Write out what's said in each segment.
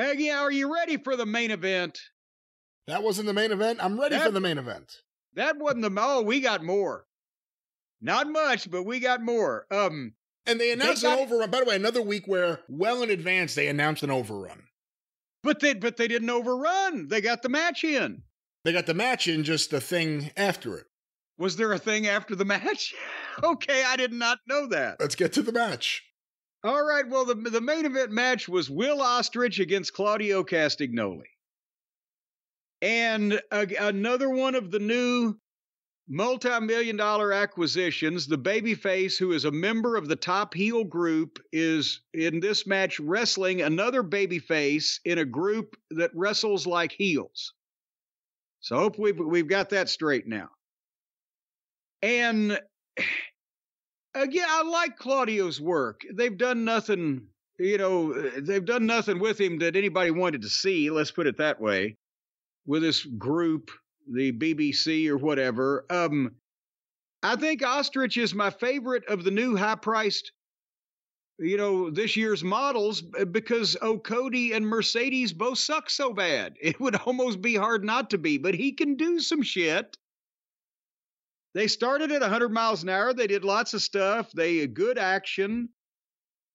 Aggie, are you ready for the main event? That wasn't the main event. I'm ready That- for the main event. That wasn't the oh, we got more. Not much, but we got more. Um, And they announced got- an overrun. By the way, another week where, well in advance, they announced an overrun. but they but they didn't overrun. They got the match in. They got the match in, just the thing after it. Was there a thing after the match? okay, I did not know that. Let's get to the match. All right, well, the the main event match was Will Ospreay against Claudio Castagnoli, and a, another one of the new multi-million dollar acquisitions. The babyface, who is a member of the top heel group, is in this match wrestling another babyface in a group that wrestles like heels. So hope we've we've got that straight now. And again, I like Claudio's work. They've done nothing, you know, they've done nothing with him that anybody wanted to see. Let's put it that way. With this group, the BCC or whatever. Um, I think Ospreay is my favorite of the new high-priced, you know, this year's models because oh, Cody and Mercedes both suck so bad. It would almost be hard not to be, but he can do some shit. They started at 100 miles an hour. They did lots of stuff. They uh, good action.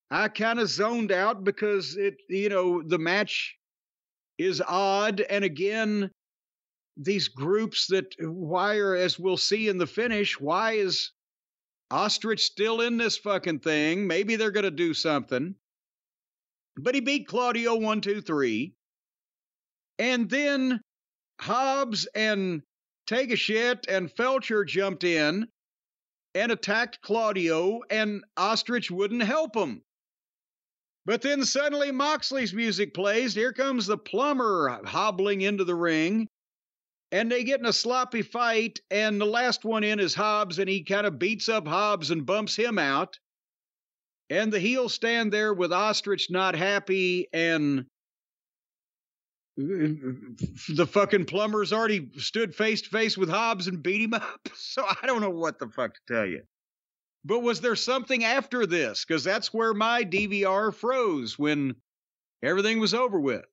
I kind of zoned out because it, you know, the match is odd. And again, these groups that why are, as we'll see in the finish, why is Ospreay still in this fucking thing? Maybe they're going to do something. But he beat Claudio one, two, three. And then Hobbs and Take a Shit and Felcher jumped in and attacked Claudio, and Ospreay wouldn't help him. But then suddenly Moxley's music plays. Here comes the plumber hobbling into the ring. And they get in a sloppy fight, and the last one in is Hobbs, and he kind of beats up Hobbs and bumps him out. And the heels stand there with Ospreay not happy, and the fucking plumber's already stood face to face with Hobbs and beat him up. So I don't know what the fuck to tell you. But was there something after this? Because that's where my DVR froze when everything was over with.